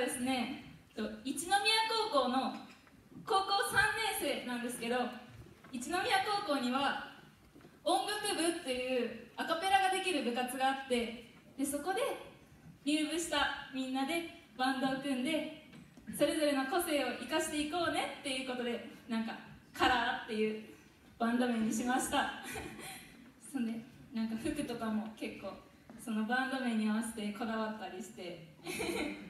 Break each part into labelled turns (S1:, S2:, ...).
S1: ですね。一宮高校の高校3年生なんですけど一宮高校には音楽部っていうアカペラができる部活があってでそこで入部したみんなでバンドを組んでそれぞれの個性を生かしていこうねっていうことでなんかカラーっていうバンド名にしました。そんでなんか服とかも結構そのバンド名に合わせてこだわったりして。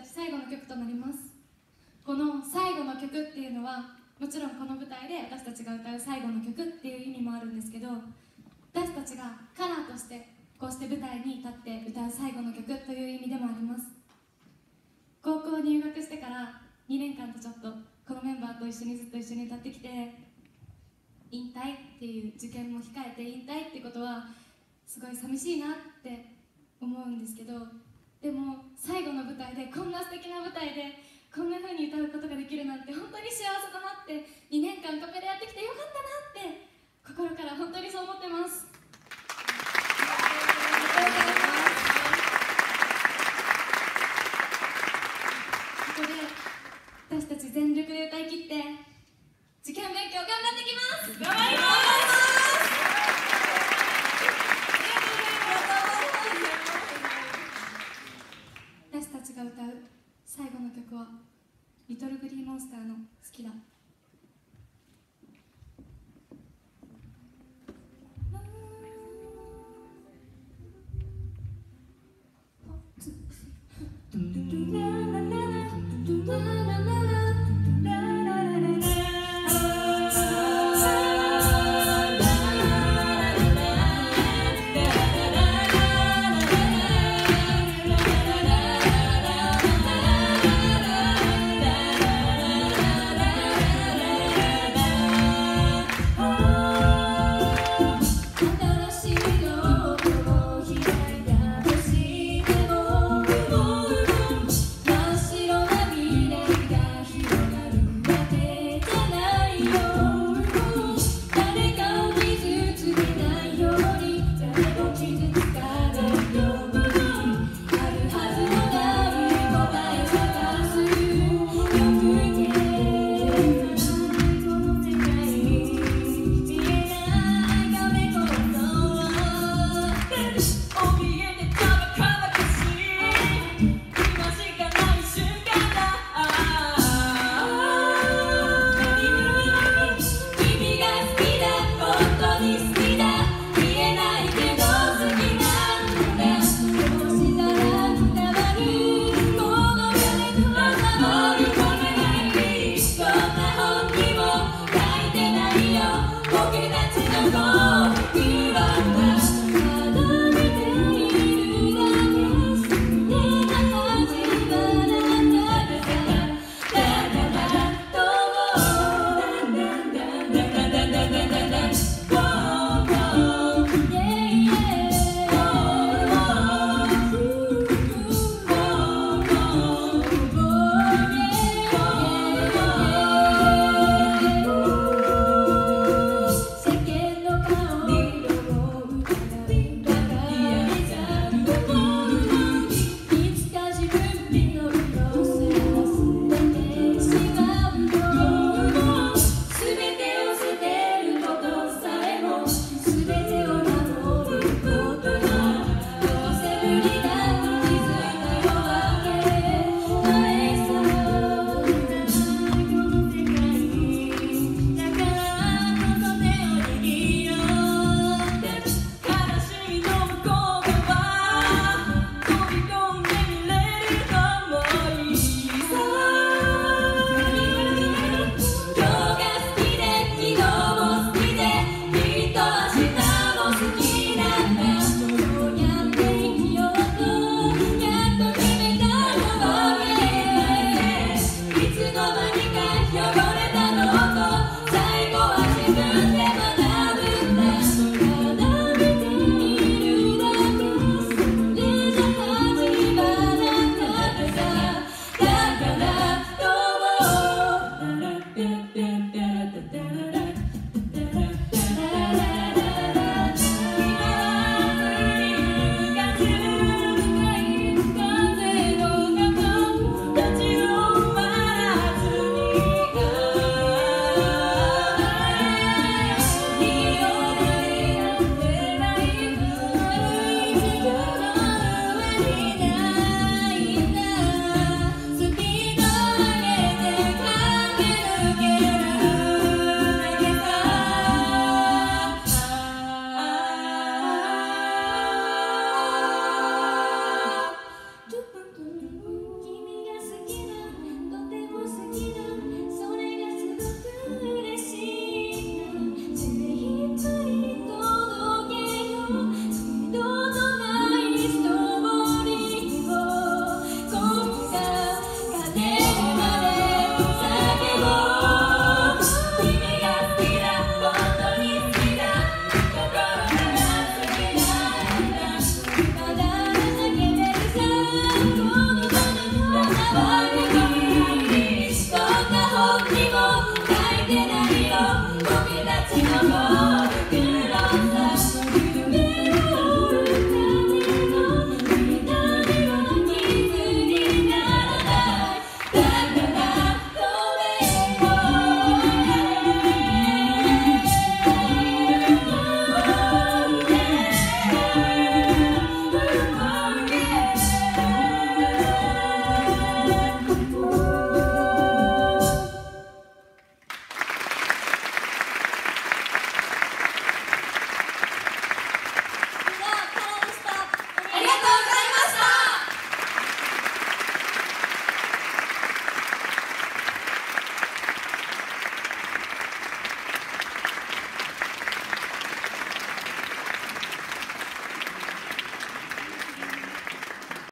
S2: たち最後の曲となります。この最後の曲っていうのはもちろんこの舞台で私たちが歌う最後の曲っていう意味もあるんですけど私たちがカラーとしてこうして舞台に立って歌う最後の曲という意味でもあります。高校入学してから2年間とちょっとこのメンバーと一緒にずっと一緒に歌ってきて引退っていう受験も控えて引退ってことはすごい寂しいなって思うんですけどでも最後の舞台でこんな素敵な舞台でこんな風に歌うことができるなんて本当に幸せだなって2年間カペでやってきてよかったなって心から本当にそう思ってます。
S1: ありがとうございます
S2: ここで私たち全力で歌い切って受験勉強頑張ってきます。頑張ります。最後の曲はリトルグリーモンスターの「好きだ」